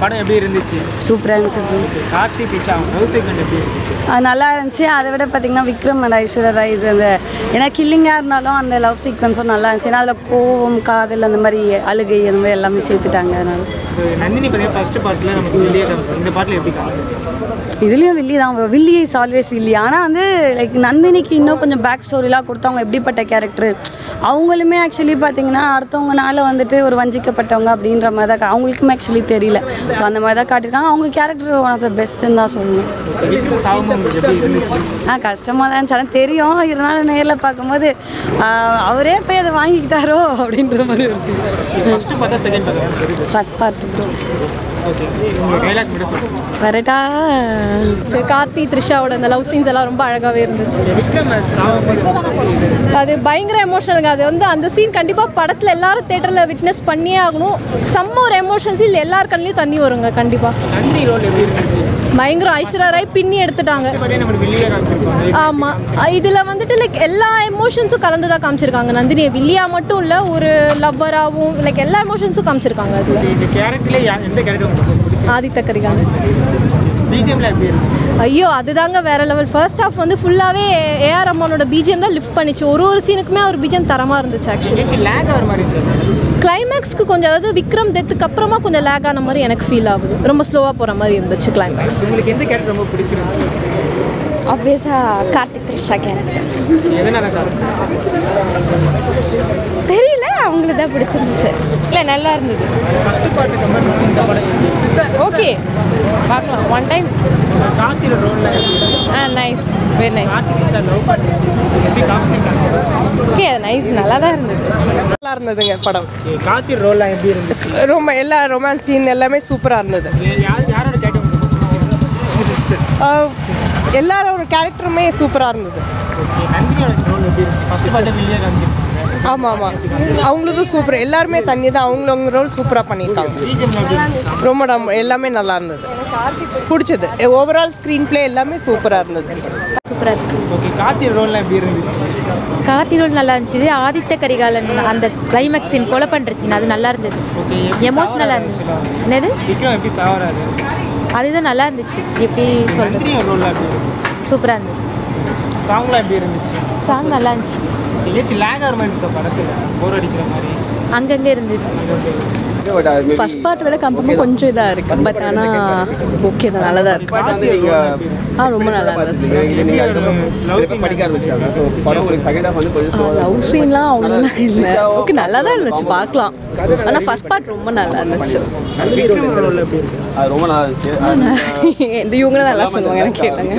படம் எப்படி இருந்துச்சு? சூப்பராக இருந்துச்சு. கார்த்தி பிச்சா அது நல்லா இருந்துச்சு. அதை விட பார்த்தீங்கன்னா விக்ரம் அண்ட் ஐஸ்வர்யா ராய் இது அந்த ஏன்னா கில்லிங்காக இருந்தாலும் அந்த லவ் சீக்வன்ஸும் நல்லா இருந்துச்சு. ஏன்னா அதில் கோவம் காதல் அந்த மாதிரி அழுகை அந்த மாதிரி எல்லாமே சேர்த்துட்டாங்க அதனால. நந்தினி இதுலேயும் வில்லி தான் வரும். வில்லி இஸ் ஆல்வேஸ் வில்லி. ஆனால் வந்து லைக் நந்தினிக்கு இன்னும் கொஞ்சம் பேக் ஸ்டோரிலாம் கொடுத்து அவங்க எப்படிப்பட்ட கேரக்டர் அவங்களுமே ஆக்சுவலி பார்த்தீங்கன்னா அடுத்தவங்கனால வந்துட்டு ஒரு வஞ்சிக்கப்பட்டவங்க அப்படின்ற மாதிரி தான் அவங்களுக்குமே ஆக்சுவலி தெரியல. ஸோ அந்த மாதிரி தான் காட்டியிருக்காங்க. அவங்க கேரக்டர் ஒன் ஆஃப் த பெஸ்ட்டுன்னு தான் சொல்லணும். ஆ கஷ்டமாக தான் ஆனால் தெரியும். இருந்தாலும் நேரில் பார்க்கும்போது அவரே போய் அதை வாங்கிக்கிட்டாரோ? அப்படின்ற மாதிரி பார்த்தா ஃபஸ்ட் பார்ட் ப்ரோ வரட்டா. சரி கார்த்தி த்ரிஷாவோட அந்த லவ் சீன்ஸ் எல்லாம் ரொம்ப அழகாகவே இருந்துச்சு. அது பயங்கர எமோஷனலுங்க அது வந்து அந்த சீன் கண்டிப்பாக படத்தில் எல்லாரும் தேட்டரில் விட்னஸ் பண்ணியே ஆகணும். செம்ம ஒரு எமோஷன் சீன் எல்லார் கண்ணிலையும் தண்ணி வருங்க கண்டிப்பாக பயங்கர ஐஸ்வர்யா ராய் பின்னி எடுத்துட்டாங்க. ஆமாம் இதில் வந்துட்டு லைக் எல்லா எமோஷன்ஸும் கலந்து தான் காமிச்சிருக்காங்க. நந்தினியை வில்லியா மட்டும் இல்லை ஒரு லவ்வராகவும் லைக் எல்லா எமோஷன்ஸும் காமிச்சிருக்காங்க அதில். ஆதித்த கரிகாங்க ஐயோ அதுதாங்க வேற லெவல் ஃபர்ஸ்ட் ஹாஃப் வந்து ஃபுல்லாகவே ஏஆர் ரஹ்மானோட பிஜிஎம் தான் லிஃப்ட் பண்ணிச்சு. ஒரு ஒரு சீனுக்குமே அவர் பிஜிஎம் தரமாக இருந்துச்சு ஆக்சுவலி கிளைமேக்ஸ்க்கு கொஞ்சம் அதாவது விக்ரம் டெத்துக்கு அப்புறமா கொஞ்சம் லேக் ஆன மாதிரி எனக்கு ஃபீல் ஆகுது. ரொம்ப ஸ்லோவாக போகிற மாதிரி இருந்துச்சு கிளைமேக்ஸ் உங்களுக்கு எந்த கேரக்டர் ரொம்ப பிடிச்சிருக்கு ஆப்வியஸாக கார்த்திக் த்ரிஷா கேரக்டர் எதனால தெரியல அவங்களுக்கு தான் பிடிச்சிருந்துச்சு. இல்லை நல்லா இருந்தது? ஓகே பார்க்கலாம். ஒன் டைம் ஆ நைஸ் வெரி நைஸ் ஓகே அது நைஸ் நல்லா தான் இருந்தது. நல்லா இருந்ததுங்க படம். கார்த்தி ரோல்லாம் எப்படி இருந்துச்சு? ரொம்ப எல்லா ரொமான்ஸ் சீன் எல்லாமே சூப்பராக இருந்தது யார் யாரோட கேரக்டர் உங்களுக்கு பிடிச்சிருக்கு ஆஹ் எல்லாரோட கேரக்டருமே சூப்பராக இருந்தது. ரோல் ஆமாம் ஆமாம் அவங்களுக்கும் சூப்பர். எல்லாருமே தண்ணி தான் அவங்க அவங்க ரோல் சூப்பராக பண்ணியிருக்காங்க. ரொம்ப எல்லாமே நல்லா இருந்தது. பிடிச்சது. ஓவரால் ஸ்க்ரீன் ப்ளே எல்லாமே சூப்பராக இருந்தது. சூப்பராக இருக்கு கார்த்தி ரோல்லாம் எப்படி இருந்துச்சு? கார்த்திரோல் நல்லா இருந்துச்சு. ஆதித்த கரிகாலன் அந்த கிளைமேக்ஸ் சீன் கொலை பண்ணுற சீன் அது நல்லா இருந்தது. எமோஷ்னலாக இருந்துச்சு என்னது? அதுதான் நல்லா இருந்துச்சு. எப்படி சொல்கிறது இருந்துச்சு. சூப்பராக இருந்தது சாங்லாம் எப்படி இருந்துச்சு? சாங் நல்லா இருந்துச்சு. எங்கேயாச்சும் லேக் ஆகிற மாதிரி இருக்க படத்தில்? போர் அடிக்கிற மாதிரி? அங்கங்கே இருந்தது ஃபர்ஸ்ட் பார்ட் விட கம்பேர் கொஞ்சம் இதாக இருக்கு. பட் ஆனால் ஓகே தான் நல்லா தான் இருக்கு. ஆ ரொம்ப நல்லா இருந்துச்சு. லவ் சீன்லாம் அவ்வளோலாம் இல்லை. ஓகே நல்லா தான் இருந்துச்சு பார்க்கலாம். ஆனால் ஃபர்ஸ்ட் பார்ட் ரொம்ப நல்லா இருந்துச்சு. ரோல் எப்படி இருக்கு? இந்த இவங்க நல்லா சொல்லுவாங்க எனக்கு கேளுங்க.